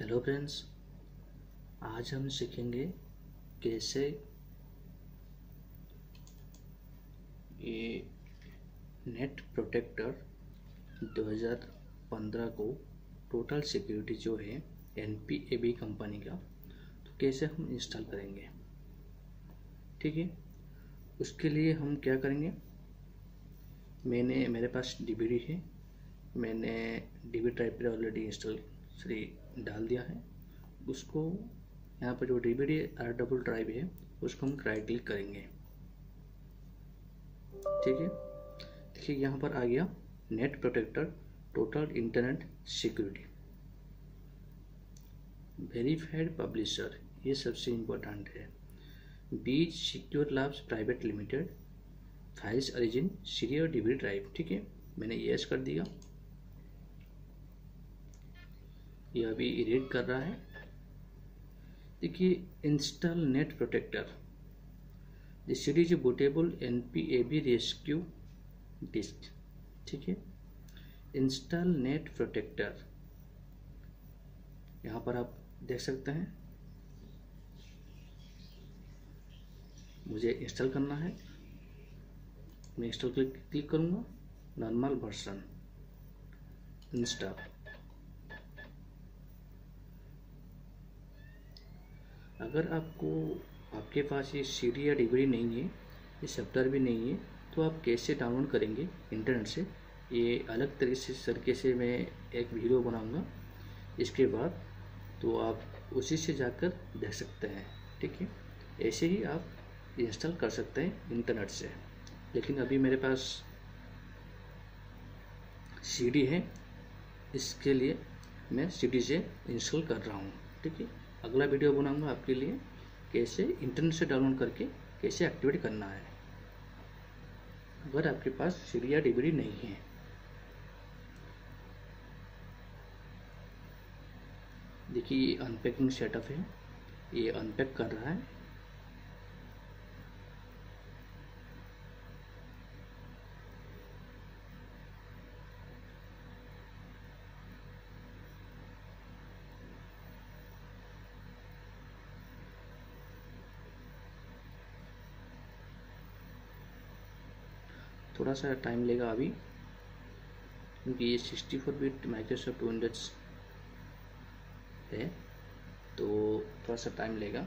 Hello friends आज हम सीखेंगे कैसे ये नेट प्रोटेक्टर 2015 को टोटल सिक्योरिटी जो है N P A V company का तो कैसे हम इंस्टॉल करेंगे? ठीक है? उसके लिए हम क्या करेंगे? मैंने, मेरे पास डीवीडी है। मैंने डीवीडी ड्राइव पर ऑलरेडी इंस्टॉल सॉरी डाल दिया है। उसको यहाँ पर जो D V D R W drive है, उसको हम राइट क्लिक करेंगे। ठीक है? देखिए, यहाँ पर आ गया net protector total internet security verified publisher ये सबसे इम्पोर्टेंट है। बीच secure labs private limited files origin सीरियर dB drive ठीक है? मैंने यस कर दिया। ये अभी रीड कर रहा है। देखिए install net protector this series bootable N P A V rescue disk ठीक है? इंस्टॉल नेट प्रोटेक्टर यहाँ पर आप देख सकते हैं। मुझे इंस्टॉल करना है। मैं इंस्टॉल क्लिक क्लिक करूँगा। नॉर्मल वर्सन इंस्टॉल अगर आपको, आपके पास ये सीडी या डिग्री नहीं है, ये सॉफ्टवेयर भी नहीं है तो आप कैसे डाउनलोड करेंगे इंटरनेट से? ये अलग तरीके से तरीके से मैं एक वीडियो बनाऊँगा। इसके बाद तो आप उसी से जाकर देख सकते हैं, ठीक है? ऐसे ही आप इंस्टॉल कर सकते हैं इंटरनेट से। लेकिन अभी मेरे पास सीडी है, इसके लिए मैं सीडी से इंस्टॉल कर रहा हूँ, ठीक है? अगला वीडियो बनाऊँगा आपके लिए, कैसे इंटरनेट से डाउनलोड करके कैसे एक्टिवेट करना है। अगर आपके पास सीरिया डिबरी नहीं है। देखिए अनपैकिंग सेटअप है। ये अनपैक कर रहा है। थोड़ा सा टाइम लेगा अभी, क्योंकि ये sixty four bit Microsoft Windows है तो थोड़ा सा टाइम लेगा।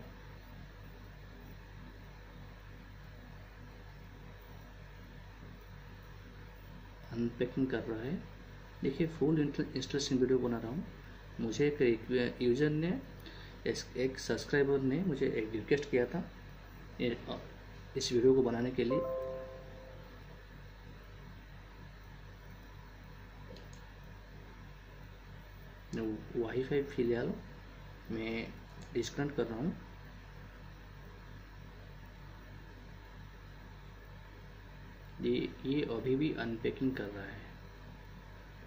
अनपैकिंग कर रहा है। देखिए फुल इंस्टॉलेशन वीडियो बना रहा हूँ। मुझे एक यूज़र ने, एक सब्सक्राइबर ने मुझे एक रिक्वेस्ट किया था इस वीडियो को बनाने के लिए। वाईफाई फ़िलहाल मैं डिस्कनेक्ट कर रहा हूँ। ये अभी भी अनपैकिंग कर रहा है।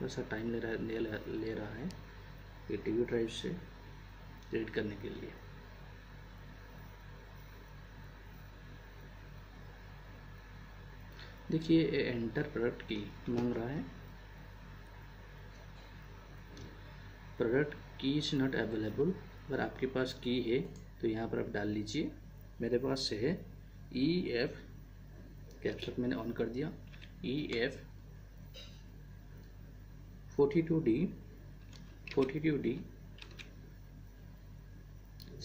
थोड़ा सा टाइम ले रहा है ले, रहा है ये टीवी ड्राइव से रीड करने के लिए। देखिए एंटर प्रोडक्ट की मांग रहा है। प्रोडक्ट की इज़ नॉट अवेलेबल अगर आपके पास की है तो यहाँ पर आप डाल लीजिए। मेरे पास से है ई एफ़ कैप्सट मैंने ऑन कर दिया। E F forty two D forty two D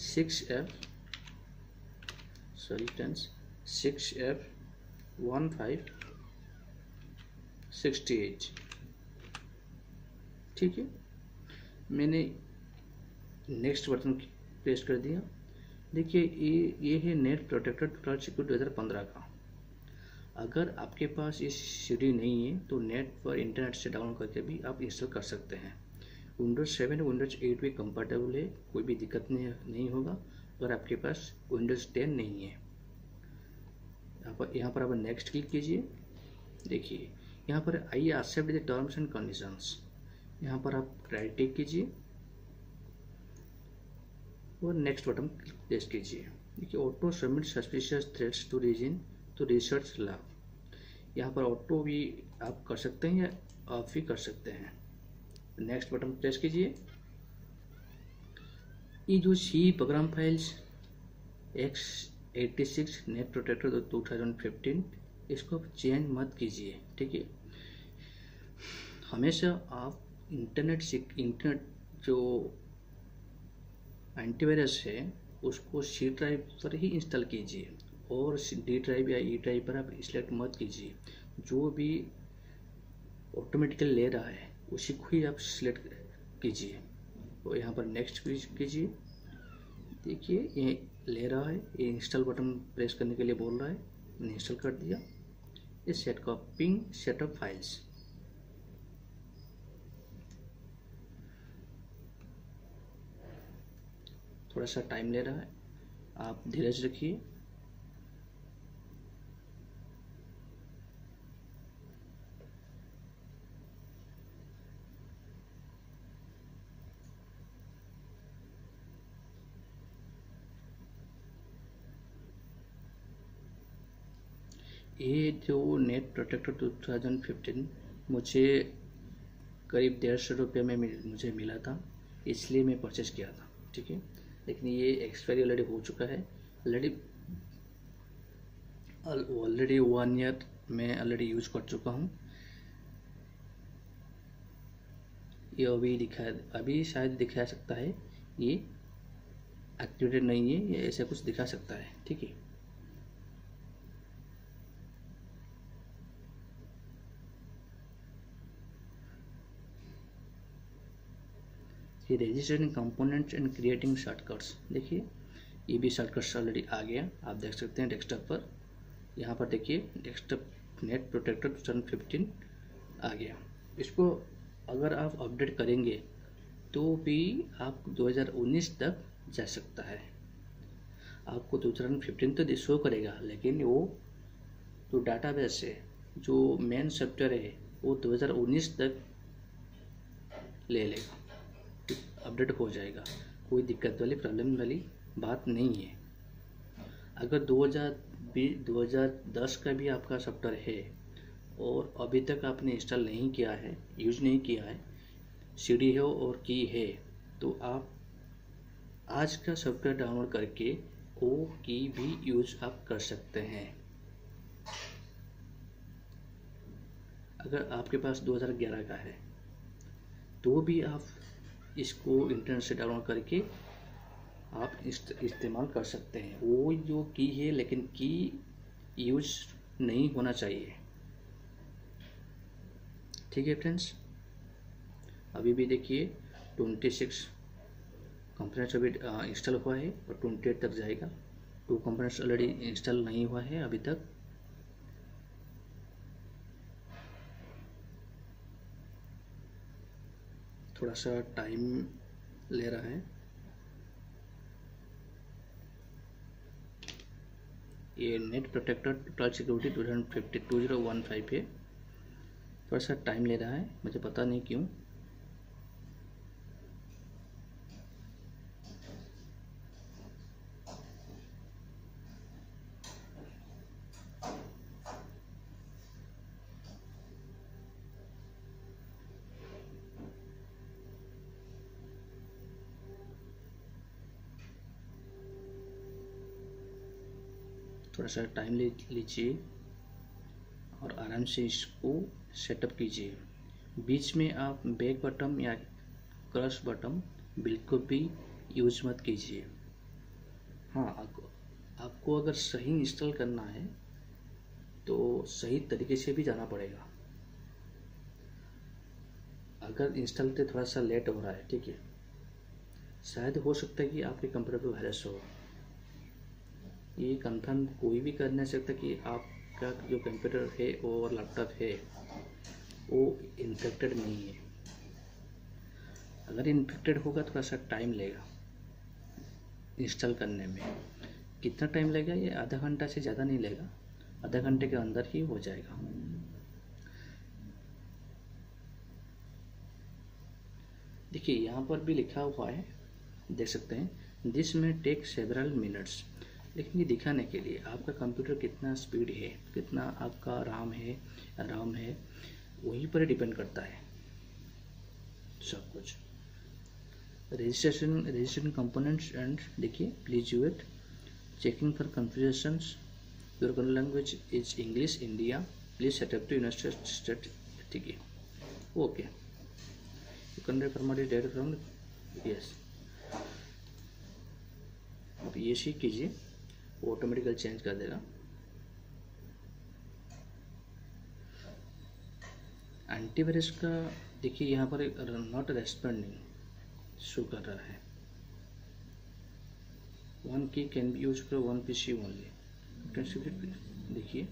six F sorry friends six F one five sixty eight ठीक है? मैंने नेक्स्ट बटन प्रेस कर दिया। देखिए, ये ये है नेट प्रोटेक्टर टोटल सिक्योर दो हज़ार पंद्रह का। अगर आपके पास ये सीडी नहीं है तो नेट पर इंटरनेट से डाउनलोड करके भी आप इंस्टॉल कर सकते हैं। विंडोज़ सेवन विंडोज़ एट भी कंफर्टेबल है, कोई भी दिक्कत नहीं नहीं होगा अगर आपके पास विंडोज़ टेन नहीं है। पर, यहाँ पर आप नेक्स्ट क्लिक कीजिए। देखिए, यहाँ पर आइए accept the terms and conditions यहाँ पर आप राइट टिक कीजिए और नेक्स्ट बटन प्रेस कीजिए। देखिए auto submit suspicious threads to reason to research lab यहाँ पर ऑटो भी आप कर सकते हैं या ऑफ़ भी कर सकते हैं। नेक्स्ट बटन प्रेस कीजिए। ये जो C program files x eighty six net protector two thousand fifteen इसको आप चेंज मत कीजिए, ठीक है? हमेशा आप इंटरनेट इंटरनेट जो एंटीवायरस है, उसको सी ड्राइव पर ही इंस्टॉल कीजिए और डी ड्राइव या ई ड्राइव पर आप सिलेक्ट मत कीजिए। जो भी ऑटोमेटिकली ले रहा है, उसी को ही आप सिलेक्ट कीजिए। और यहाँ पर नेक्स्ट कीजिए। देखिए, ये ले रहा है, ये इंस्टॉल बटन प्रेस करने के लिए बोल रहा है। मैंने इंस्टॉल कर दिया। ये सेट कॉपिंग सेटअप फाइल्स थोड़ा सा टाइम ले रहा है। आप धीरज रखिए। ये जो नेट प्रोटेक्टर 2015 मुझे करीब डेढ़ सौ रुपये में मुझे मिला था, इसलिए मैं परचेज़ किया था, ठीक है? लेकिन ये एक्सपायरी ऑलरेडी हो चुका है। ऑलरेडी ऑलरेडी वन ईयर मैं ऑलरेडी यूज़ कर चुका हूँ। ये अभी दिखा, अभी शायद दिखा सकता है। ये एक्टिवेटेड नहीं है, ये ऐसा कुछ दिखा सकता है, ठीक है। कि registering components and creating shortcuts देखिए, ये भी शॉर्टकट्स ऑलरेडी आ गया आप देख सकते हैं डेस्कटॉप पर। यहाँ पर देखिए डेस्कटॉप नेट प्रोटेक्टर टू आ गया इसको अगर आप अपडेट करेंगे तो भी आप 2019 तक जा सकता है। आपको 2015 तो शो करेगा, लेकिन वो जो डाटाबेस है, जो मेन सॉफ्टवेयर है, वो 2019 तक ले लेगा। अपडेट हो जाएगा। कोई दिक्कत वाली प्रॉब्लम वाली बात नहीं है। अगर 2020 2010 का भी आपका सॉफ्टवेयर है और अभी तक आपने इंस्टॉल नहीं किया है यूज़ नहीं किया है सीडी है और की है तो आप आज का सॉफ्टवेयर डाउनलोड करके ओ की भी यूज़ आप कर सकते हैं। अगर आपके पास 2011 का है तो भी आप इसको इंटरनेट से डाउनलोड करके आप इस्तेमाल कर सकते हैं। वो जो की है, लेकिन की यूज़ नहीं होना चाहिए। ठीक है फ्रेंड्स अभी भी देखिए ट्वेंटी सिक्स कंपोनेंट्स अभी इंस्टॉल हुआ है और ट्वेंटी एट तक जाएगा। टू कंपोनेंट्स ऑलरेडी इंस्टॉल नहीं हुआ है अभी तक। थोड़ा सा टाइम ले रहा है। ये net protector total security two thousand fifty two zero one five है। थोड़ा सा टाइम ले रहा है, मुझे पता नहीं क्यों। थोड़ा सा टाइम ले लीजिए और आराम से इसको सेटअप कीजिए। बीच में आप बैक बटन या क्रश बटन बिल्कुल भी यूज़ मत कीजिए। हाँ आपको आपको अगर सही इंस्टॉल करना है तो सही तरीके से भी जाना पड़ेगा। अगर इंस्टॉल तो थोड़ा सा लेट हो रहा है, ठीक है। शायद हो सकता है कि आपके कंप्यूटर पर वायरस हो। ये कंफर्म कोई भी कर नहीं सकता कि आपका जो कंप्यूटर है और लैपटॉप है, वो इन्फेक्टेड नहीं है। अगर इन्फेक्टेड होगा थोड़ा सा टाइम लेगा इंस्टॉल करने में? कितना टाइम लगेगा ये आधा घंटा से ज़्यादा नहीं लेगा। आधा घंटे के अंदर ही हो जाएगा। देखिए, यहाँ पर भी लिखा हुआ है, देख सकते हैं दिस में टेक सेवरल मिनट्स लेकिन ये दिखाने के लिए, आपका कंप्यूटर कितना स्पीड है, कितना आपका राम है राम है, वहीं पर डिपेंड करता है। सब कुछ। रजिस्ट्रेशन रजिस्ट्रेशन कंपोनेंट्स एंड देखिए please wait checking for confusion your language is English India please setup to university state ठीक है। ओके डायरेक्ट फ्रॉम यस आप ये सीख कीजिए। वो ऑटोमेटिकल चेंज कर देगा। एंटीवायरस का, देखिए, यहाँ पर नॉट रेस्पॉन्डिंग शो कर रहा है। One key can be use for one P C only देखिए।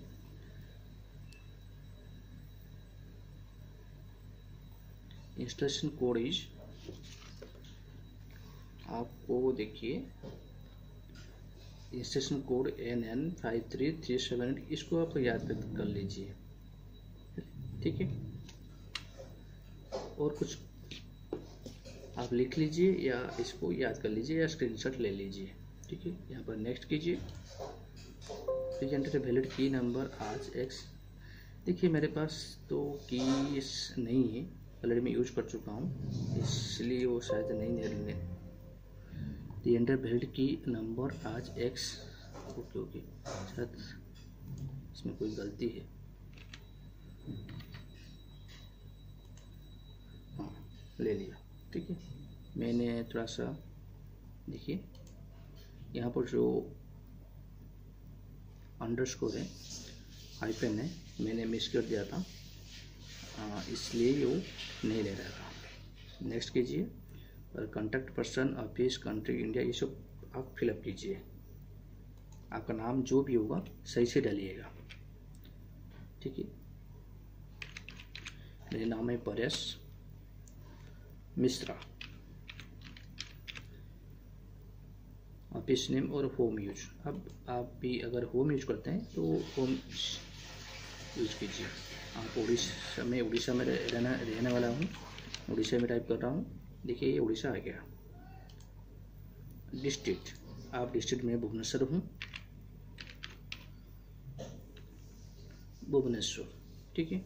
इंस्टॉलेशन कोड इज़ आपको देखिए। Installation code N N five three three seven eight, इसको आप याद कर लीजिए। ठीक है? और कुछ आप लिख लीजिए या इसको याद कर लीजिए या स्क्रीनशॉट ले लीजिए। ठीक है? यहाँ पर नेक्स्ट कीजिए। Present a valid key number आज एक्स देखिए, मेरे पास तो की नहीं है। ऑलरेडी मैं यूज़ कर चुका हूँ, इसलिए वो शायद नहीं दी बेल्ट की नंबर आज एक्स ओके ओके शायद इसमें कोई गलती है? हाँ ले लिया। ठीक है। मैंने थोड़ा सा, देखिए, यहाँ पर जो अंडरस्कोर है हाइपेन है, मैंने मिस कर दिया था। इसलिए वो नहीं ले रहा था। नेक्स्ट कीजिए। और contact person office country India ये सब आप फिलअप कीजिए। आपका नाम जो भी होगा, सही से डालिएगा। ठीक है? मेरा नाम है परेश मिश्रा। ऑफ़िस नेम और होम यूज़ अब आप भी अगर होम यूज़ करते हैं तो होम यूज़ कीजिए। आप उड़ीसा में उड़ीसा में रहना, रहने वाला हूँ। उड़ीसा में टाइप कर रहा हूँ। देखिए, ये उड़ीसा आ गया डिस्ट्रिक्ट आप डिस्ट्रिक्ट में भुवनेश्वर हूँ। भुवनेश्वर, ठीक है?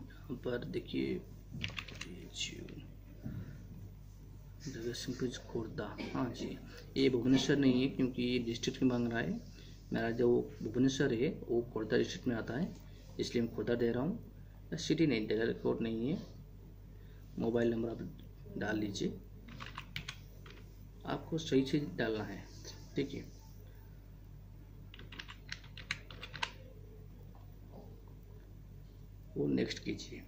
यहाँ पर देखिए जगह सिंह खोर्दा हाँ जी, ये भुवनेश्वर नहीं है क्योंकि ये डिस्ट्रिक्ट में मांग रहा है। मेरा जो भुवनेश्वर है, वो खोर्दा डिस्ट्रिक्ट में आता है, इसलिए मैं खोर्दा दे रहा हूँ। सिटी नहीं डेलर कोड नहीं है। मोबाइल नंबर आप डाल लीजिए। आपको सही चीज़ डालना है। ठीक है। वो नेक्स्ट कीजिए।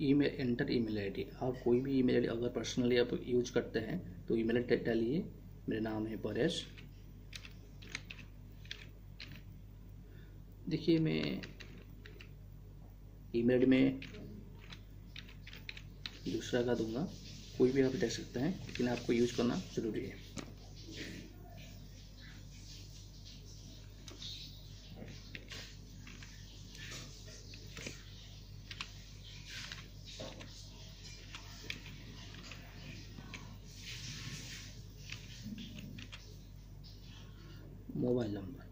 ईमेल एंटर ईमेल आईडी आप कोई भी ईमेल आईडी अगर पर्सनली आप यूज़ करते हैं तो ईमेल आईडी डालिए। मेरा नाम है परेश। देखिए, मैं ईमेल में दूसरा का दूँगा। कोई भी आप दे सकते हैं, लेकिन आपको यूज़ करना ज़रूरी है। Mobile number.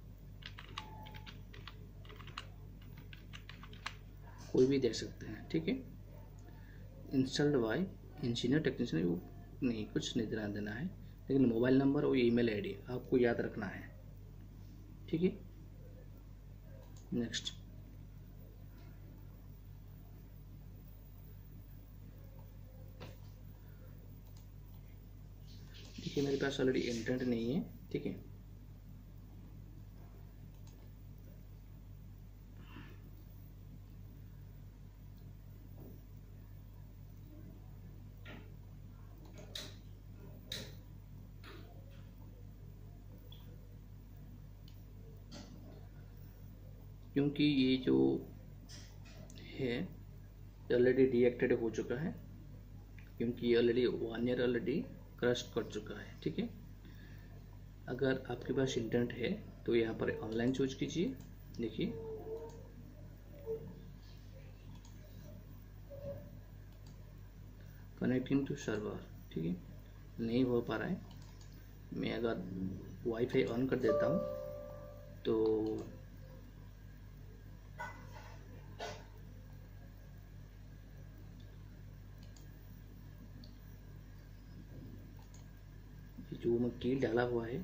कोई भी दे सकते हैं, ठीक है? इंस्टॉल्ड बाय इंजीनियर टेक्नीशियन वो नहीं, कुछ नहीं ध्यान देना है, लेकिन मोबाइल नंबर और ईमेल आईडी आपको याद रखना है, ठीक है? नेक्स्ट देखिए, मेरे पास ऑलरेडी इंटरनेट नहीं है, ठीक है? क्योंकि ये जो है ऑलरेडी डीएक्टेड हो चुका है, क्योंकि ये already one year already crash कर चुका है, ठीक है? अगर आपके पास इंटरनेट है तो यहाँ पर ऑनलाइन चूज़ कीजिए, देखिए। कनेक्टिंग टू सर्वर ठीक है? नहीं हो पा रहा है। मैं अगर वाईफाई ऑन कर देता हूँ तो जो मटेरियल डाला हुआ है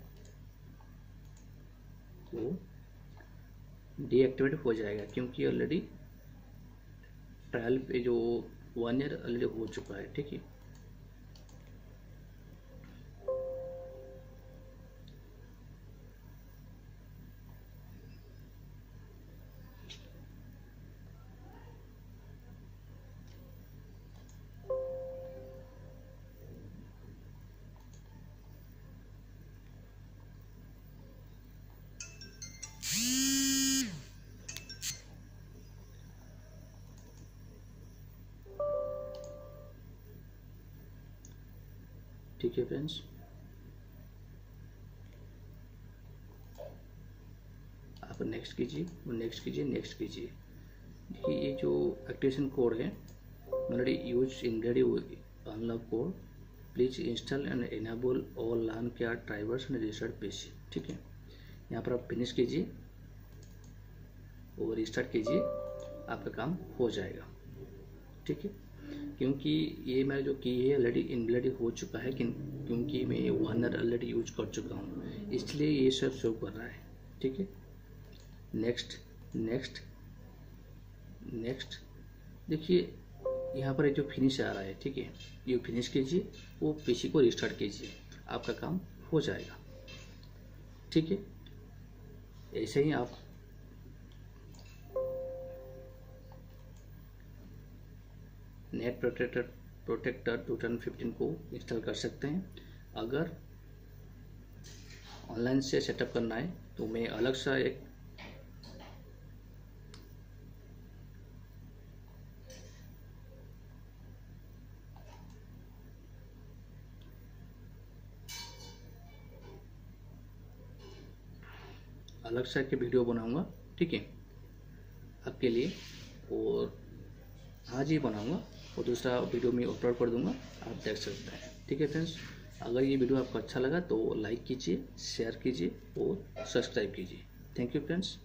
वो डीएक्टिवेट हो जाएगा क्योंकि ऑलरेडी ट्रायल पे जो वन ईयर ऑलरेडी हो चुका है, ठीक है? ठीक है फ्रेंड्स आप नेक्स्ट कीजिए और नेक्स्ट कीजिए नेक्स्ट कीजिए। देखिए, ये जो एक्टिवेशन कोड है already use in ready unlock code please install and enable all LAN क्या ड्राइवर्स एंड रजिस्टर्ड पीसी ठीक है? यहाँ पर आप फिनिश कीजिए और रिस्टार्ट कीजिए, आपका काम हो जाएगा, ठीक है? क्योंकि ये मेरा जो की है ऑलरेडी इनवैलिड हो चुका है क्योंकि मैं ये वनर ऑलरेडी यूज़ कर चुका हूँ। इसलिए ये सब शो कर रहा है, ठीक है? नेक्स्ट नेक्स्ट नेक्स्ट देखिए, यहाँ पर जो फिनिश आ रहा है, ठीक है? ये फिनिश कीजिए, वो पीसी को रिस्टार्ट कीजिए, आपका काम हो जाएगा, ठीक है? ऐसे ही आप net protector protector two fifteen को इंस्टॉल कर सकते हैं। अगर ऑनलाइन से सेटअप करना है तो मैं अलग सा एक अलग सा के वीडियो बनाऊँगा, ठीक है? आपके लिए और आज ही बनाऊँगा। और दूसरा वीडियो मैं अपलोड कर दूँगा, आप देख सकते हैं। ठीक है फ्रेंड्स अगर ये वीडियो आपको अच्छा लगा तो लाइक कीजिए शेयर कीजिए और सब्सक्राइब कीजिए। Thank you friends